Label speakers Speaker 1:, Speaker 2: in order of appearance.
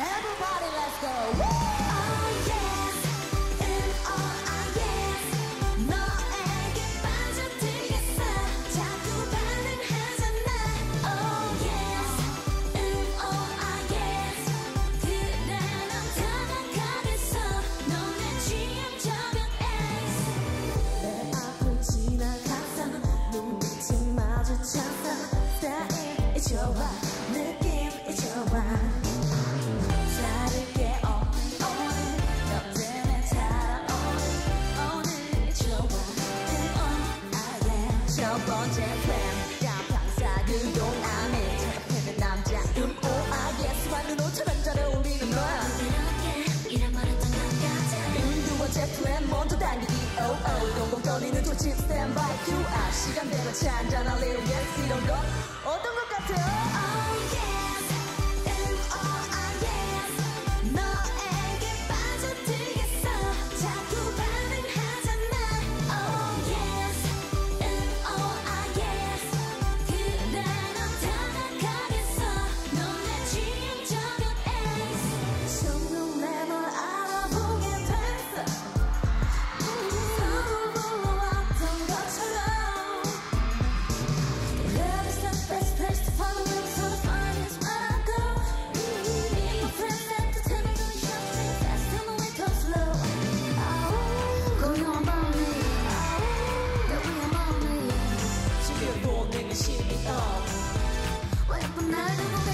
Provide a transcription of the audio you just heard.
Speaker 1: Everybody, let's go. Woo! 첫 번째 뱀 단판사 그동안에 착각했던 남자 음오하게 수많은 오차란 자를 올리는 거야 부드럽게
Speaker 2: 이런 말했던 남자
Speaker 1: 음두 번째 플랜 먼저 당기기 오오 동공 떨리는 조침 스탠바이 QR 시간대로 찬잔할 little yes 이런 거 어떤 것 같아요